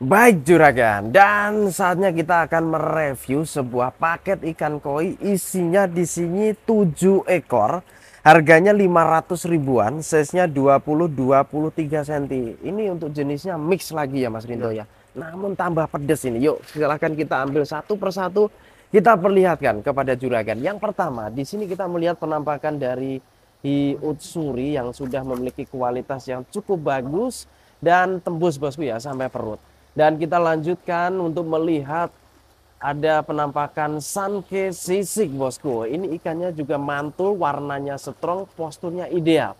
Baik juragan, dan saatnya kita akan mereview sebuah paket ikan koi isinya di sini 7 ekor. Harganya 500 ribuan, size-nya 20-23 cm. Ini untuk jenisnya mix lagi ya Mas Rinto ya. Namun tambah pedes ini. Yuk, silahkan kita ambil satu persatu kita perlihatkan kepada juragan. Yang pertama, di sini kita melihat penampakan dari hiutsuri yang sudah memiliki kualitas yang cukup bagus dan tembus bosku ya sampai perut. Dan kita lanjutkan untuk melihat ada penampakan sanke sisik bosku. Ini ikannya juga mantul, warnanya strong, posturnya ideal.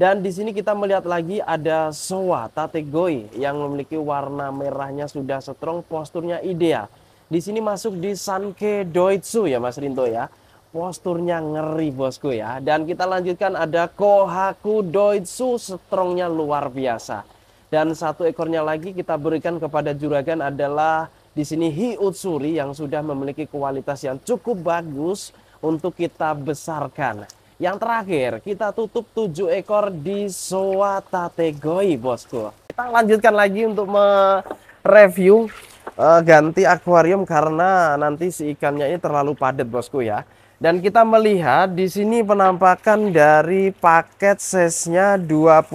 Dan di sini kita melihat lagi ada soa tategoi yang memiliki warna merahnya sudah strong, posturnya ideal. Di sini masuk di sanke doitsu ya Mas Rinto ya. Posturnya ngeri bosku ya. Dan kita lanjutkan ada kohaku doitsu, strongnya luar biasa. Dan satu ekornya lagi kita berikan kepada juragan adalah di sini hiutsuri yang sudah memiliki kualitas yang cukup bagus untuk kita besarkan. Yang terakhir, kita tutup 7 ekor di Soa Tategoi, bosku. Kita lanjutkan lagi untuk mereview uh, ganti akuarium karena nanti si ikannya ini terlalu padat, bosku ya. Dan kita melihat di sini penampakan dari paket size-nya 20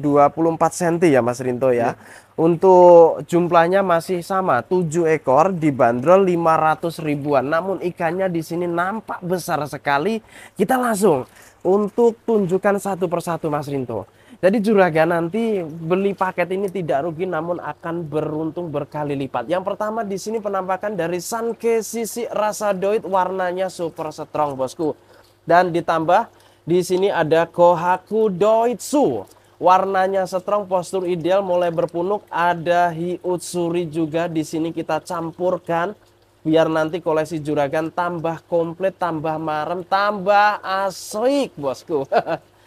24 cm ya Mas Rinto ya. ya. Untuk jumlahnya masih sama, 7 ekor dibanderol 500 ribuan. Namun ikannya di sini nampak besar sekali. Kita langsung untuk tunjukkan satu persatu Mas Rinto. Jadi juragan nanti beli paket ini tidak rugi namun akan beruntung berkali lipat. Yang pertama di sini penampakan dari Sanke sisi rasa doit warnanya super strong bosku. Dan ditambah di sini ada Kohaku Doitsu warnanya strong, postur ideal, mulai berpunuk. Ada hiutsuri juga di sini kita campurkan biar nanti koleksi juragan tambah komplit, tambah marem, tambah asik, bosku.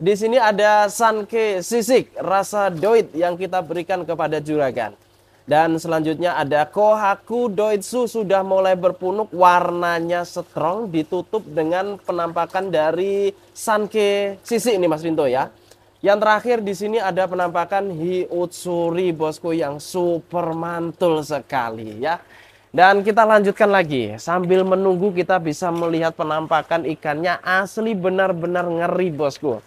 di sini ada sanke sisik rasa doit yang kita berikan kepada juragan. Dan selanjutnya ada Kohaku Doitsu sudah mulai berpunuk warnanya strong ditutup dengan penampakan dari Sanke Sisi ini Mas Rinto ya. Yang terakhir di sini ada penampakan Hiutsuri bosku yang super mantul sekali ya. Dan kita lanjutkan lagi sambil menunggu kita bisa melihat penampakan ikannya asli benar-benar ngeri bosku.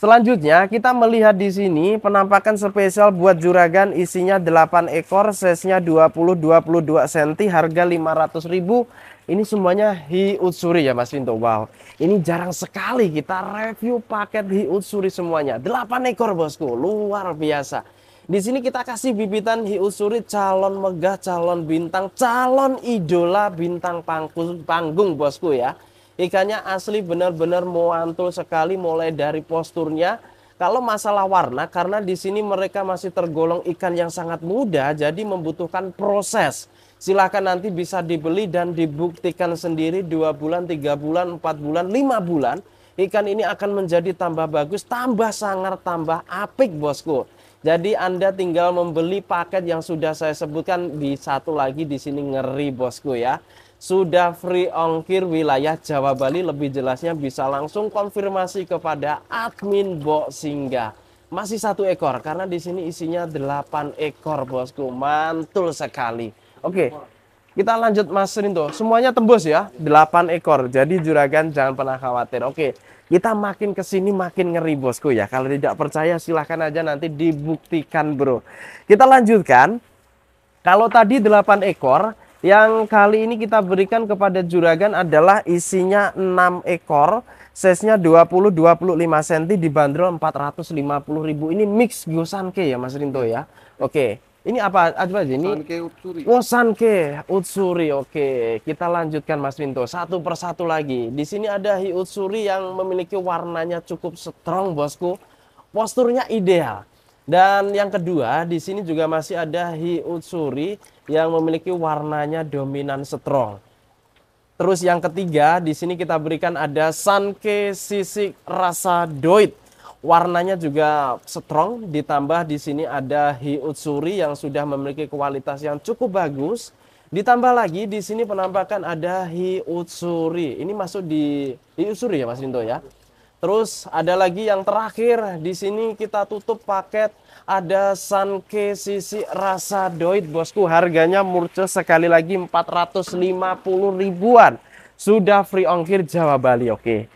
Selanjutnya kita melihat di sini penampakan spesial buat juragan isinya 8 ekor, size-nya 20-22 cm, harga 500 ribu. Ini semuanya hiutsuri ya Mas Vinto. Wow, ini jarang sekali kita review paket hiutsuri semuanya. 8 ekor bosku, luar biasa. Di sini kita kasih bibitan hiutsuri calon megah, calon bintang, calon idola bintang panggung, panggung bosku ya. Ikannya asli benar-benar muantul sekali mulai dari posturnya. Kalau masalah warna karena di sini mereka masih tergolong ikan yang sangat muda jadi membutuhkan proses. Silahkan nanti bisa dibeli dan dibuktikan sendiri 2 bulan, 3 bulan, 4 bulan, 5 bulan. Ikan ini akan menjadi tambah bagus, tambah sangar, tambah apik bosku. Jadi Anda tinggal membeli paket yang sudah saya sebutkan di satu lagi di sini ngeri bosku ya sudah free ongkir wilayah Jawa Bali lebih jelasnya bisa langsung konfirmasi kepada admin Bo Singgah. Masih satu ekor karena di sini isinya 8 ekor bosku. Mantul sekali. Oke. Kita lanjut Mas Rinto. Semuanya tembus ya. 8 ekor. Jadi juragan jangan pernah khawatir. Oke. Kita makin ke sini makin ngeri bosku ya. Kalau tidak percaya silahkan aja nanti dibuktikan bro. Kita lanjutkan. Kalau tadi 8 ekor, yang kali ini kita berikan kepada juragan adalah isinya 6 ekor, size-nya 20-25 cm dibanderol 450.000. Ini mix Gosanke ya Mas Rinto ya. Oke. Ini apa apa ini? Sanke Utsuri. Oh, Sanke Utsuri. Oke, kita lanjutkan Mas Rinto satu persatu lagi. Di sini ada Hi Utsuri yang memiliki warnanya cukup strong, Bosku. Posturnya ideal. Dan yang kedua, di sini juga masih ada Hiutsuri yang memiliki warnanya dominan strong. Terus yang ketiga, di sini kita berikan ada Sanke Sisik Rasa Doit warnanya juga strong ditambah di sini ada hiutsuri yang sudah memiliki kualitas yang cukup bagus. Ditambah lagi di sini penampakan ada hiutsuri ini masuk di hiutsuri ya Mas Rinto ya? Terus ada lagi yang terakhir. Di sini kita tutup paket. Ada Sanke sisi rasa doit bosku. Harganya murce sekali lagi 450 ribuan. Sudah free ongkir Jawa Bali oke.